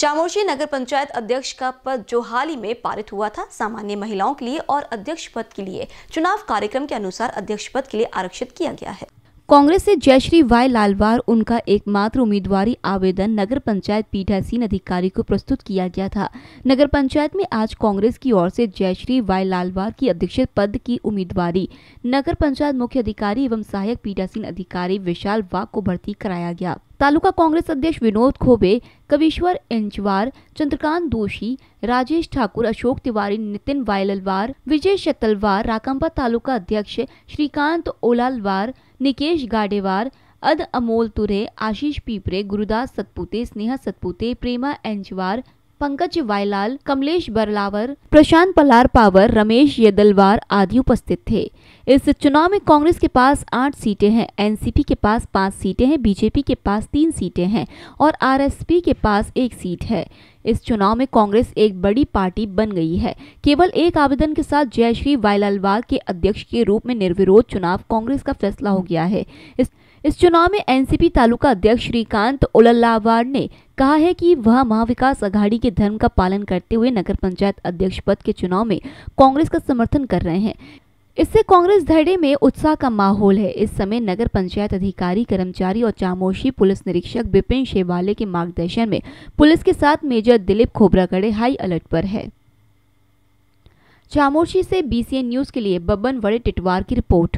चामोशी नगर पंचायत अध्यक्ष का पद जो हाल ही में पारित हुआ था सामान्य महिलाओं के लिए और अध्यक्ष पद के लिए, चुनाव कार्यक्रम के अनुसार अध्यक्ष पद के लिए आरक्षित किया गया है। कांग्रेस से जयश्री वाई लालवार, उनका एकमात्र उम्मीदवारी आवेदन नगर पंचायत पीठासीन अधिकारी को प्रस्तुत किया गया था। नगर पंचायत में आज कांग्रेस की ओर से जयश्री वाई लालवार की अध्यक्ष पद की उम्मीदवारी, नगर पंचायत मुख्य अधिकारी एवं सहायक पीठासीन अधिकारी विशाल वाग को भर्ती कराया गया। तालुका कांग्रेस अध्यक्ष विनोद खोबे, कविश्वर इंचवार चंद्रकांत दोषी, राजेश ठाकुर, अशोक तिवारी, नितिन वायललवार, विजय शतलवार, राकंपा तालुका अध्यक्ष श्रीकांत ओलालवार, निकेश गाडेवार, अद अमोल तुरे, आशीष पीपरे, गुरुदास सतपुते, स्नेहा सतपुते, प्रेमा एंजवार पंकज वायलाल, कमलेश बरलावर, प्रशांत पलार पावर, रमेश यदलवार आदि उपस्थित थे। इस चुनाव में कांग्रेस के पास आठ सीटें हैं, एनसीपी के पास पाँच सीटें हैं, बीजेपी के पास तीन सीटें हैं और आरएसपी के पास एक सीट है। इस चुनाव में कांग्रेस एक बड़ी पार्टी बन गई है। केवल एक आवेदन के साथ जयश्री वायलालवाल के अध्यक्ष के रूप में निर्विरोध चुनाव कांग्रेस का फैसला हो गया है। इस इस चुनाव में एनसीपी तालुका अध्यक्ष श्रीकांत ओलल्लावार ने कहा है कि वह महाविकास अघाड़ी के धर्म का पालन करते हुए नगर पंचायत अध्यक्ष पद के चुनाव में कांग्रेस का समर्थन कर रहे हैं। इससे कांग्रेस धड़े में उत्साह का माहौल है। इस समय नगर पंचायत अधिकारी, कर्मचारी और चामोशी पुलिस निरीक्षक बिपिन शेवाले के मार्गदर्शन में पुलिस के साथ major Dilip Khobragade high alert पर है। चामोशी से बीसीएन न्यूज़ के लिए बबन वड़े टिटवार की रिपोर्ट।